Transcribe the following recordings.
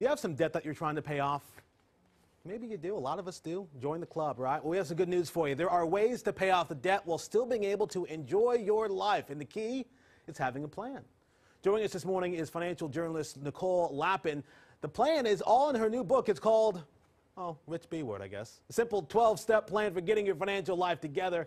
You have some debt that you're trying to pay off. Maybe you do. A lot of us do. Join the club, right? Well, we have some good news for you. There are ways to pay off the debt while still being able to enjoy your life. And the key is having a plan. Joining us this morning is financial journalist Nicole Lapin. The plan is all in her new book. It's called, oh, rich B word, I guess. A simple 12 step plan for getting your financial life together.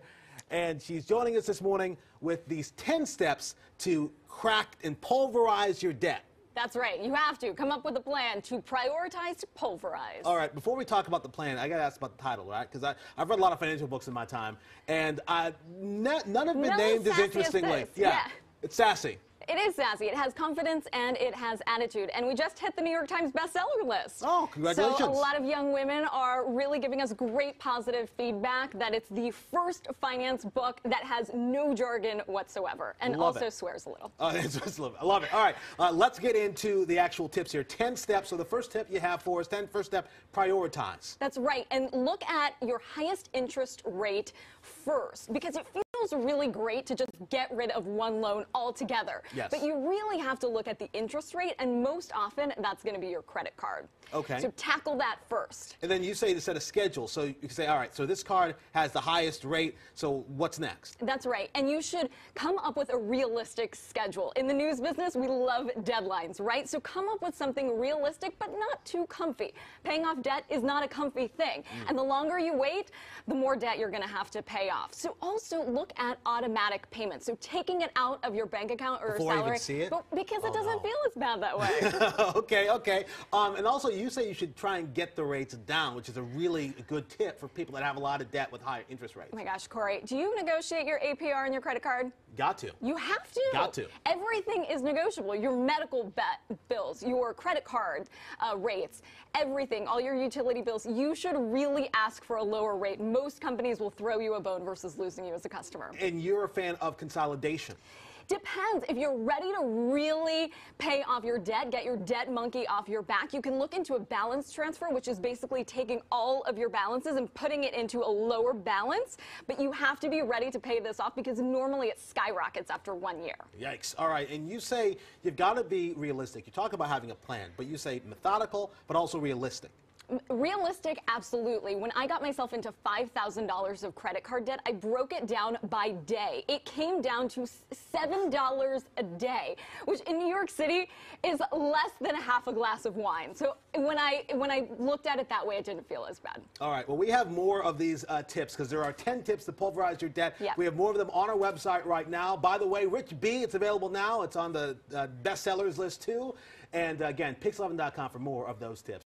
And she's joining us this morning with these 10 steps to crack and pulverize your debt. That's right. You have to come up with a plan to prioritize to pulverize. All right, before we talk about the plan, I got to ask about the title, right? Because I've read a lot of financial books in my time, and I, none have been None named as as sassy as interestingly. Yeah, yeah. it's sassy. It is sassy. It has confidence and it has attitude. And we just hit the New York Times bestseller list. Oh, congratulations. So a lot of young women are really giving us great positive feedback that it's the first finance book that has no jargon whatsoever and Love also it. swears a little. Uh, it's love it. I love it. All right, uh, let's get into the actual tips here. 10 steps. So the first tip you have for us, 10 first step, prioritize. That's right. And look at your highest interest rate first because it feels really great to just get rid of one loan altogether. Yes. But you really have to look at the interest rate, and most often that's going to be your credit card. Okay. So tackle that first. And then you say to set a schedule. So you can say, all right, so this card has the highest rate. So what's next? That's right. And you should come up with a realistic schedule. In the news business, we love deadlines, right? So come up with something realistic, but not too comfy. Paying off debt is not a comfy thing. Mm. And the longer you wait, the more debt you're going to have to pay off. So also look at automatic payments. So taking it out of your bank account or Before salary. see it? But because Oh, it doesn't no. feel as bad that way. okay, okay. Um, and also, you say you should try and get the rates down, which is a really good tip for people that have a lot of debt with higher interest rates. oh my gosh, Corey, do you negotiate your APR on your credit card? Got to. You have to. Got to. Everything is negotiable. Your medical bet bills, your credit card uh, rates, everything, all your utility bills. You should really ask for a lower rate. Most companies will throw you a bone versus losing you as a customer. And you're a fan of consolidation. Depends. If you're ready to really pay off your debt, get your debt monkey off your back, you can look into a balance transfer, which is basically taking all of your balances and putting it into a lower balance. But you have to be ready to pay this off because normally it skyrockets after one year. Yikes. All right. And you say you've got to be realistic. You talk about having a plan, but you say methodical, but also realistic. Realistic, absolutely. When I got myself into $5,000 of credit card debt, I broke it down by day. It came down to $7 a day, which in New York City is less than a half a glass of wine. So when I when I looked at it that way, it didn't feel as bad. All right. Well, we have more of these uh, tips because there are 10 tips to pulverize your debt. Yeah. We have more of them on our website right now. By the way, Rich B, it's available now. It's on the uh, bestsellers list too. And uh, again, pix11.com for more of those tips.